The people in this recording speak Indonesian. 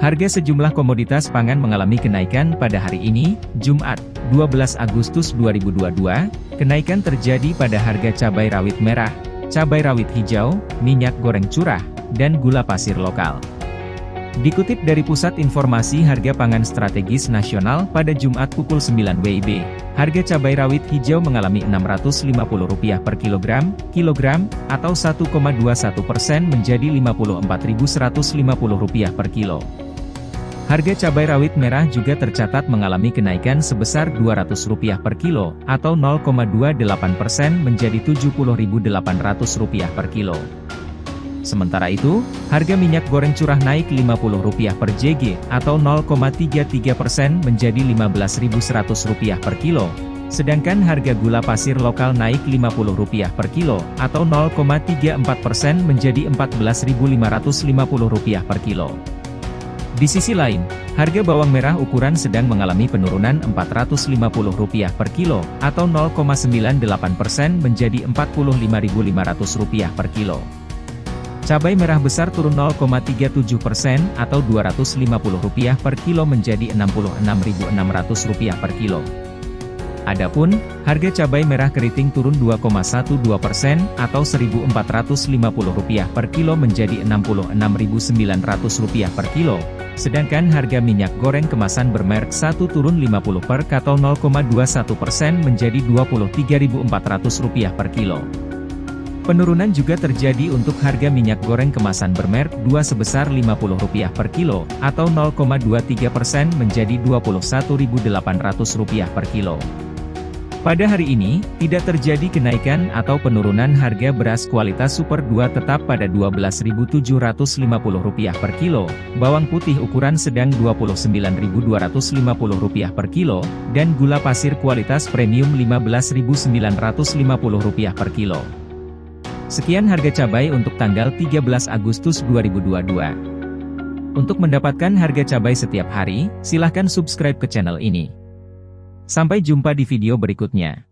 Harga sejumlah komoditas pangan mengalami kenaikan pada hari ini, Jumat, 12 Agustus 2022. Kenaikan terjadi pada harga cabai rawit merah, cabai rawit hijau, minyak goreng curah, dan gula pasir lokal. Dikutip dari Pusat Informasi Harga Pangan Strategis Nasional pada Jumat pukul 9 WIB, harga cabai rawit hijau mengalami Rp650 per kilogram, kilogram, atau 1,21 persen menjadi Rp54.150 per kilo. Harga cabai rawit merah juga tercatat mengalami kenaikan sebesar Rp200 per kilo, atau 0,28 persen menjadi Rp70.800 per kilo. Sementara itu, harga minyak goreng curah naik Rp50 per JG, atau 0,33 persen menjadi Rp15.100 per kilo. Sedangkan harga gula pasir lokal naik Rp50 per kilo, atau 0,34 persen menjadi Rp14.550 per kilo. Di sisi lain, harga bawang merah ukuran sedang mengalami penurunan Rp450 per kilo, atau 0,98 persen menjadi Rp45.500 per kilo. Cabai merah besar turun 0,37 persen, atau Rp250 per kilo menjadi Rp66.600 per kilo. Adapun, harga cabai merah keriting turun 2,12 persen, atau Rp1.450 per kilo menjadi Rp66.900 per kilo. Sedangkan harga minyak goreng kemasan bermerek 1 turun 50 per atau 0,21 persen menjadi Rp23.400 per kilo. Penurunan juga terjadi untuk harga minyak goreng kemasan bermerek 2 sebesar Rp50 per kilo, atau 0,23 persen menjadi Rp21.800 per kilo. Pada hari ini, tidak terjadi kenaikan atau penurunan harga beras kualitas Super 2 tetap pada Rp12.750 per kilo, bawang putih ukuran sedang Rp29.250 per kilo, dan gula pasir kualitas premium Rp15.950 per kilo. Sekian harga cabai untuk tanggal 13 Agustus 2022. Untuk mendapatkan harga cabai setiap hari, silahkan subscribe ke channel ini. Sampai jumpa di video berikutnya.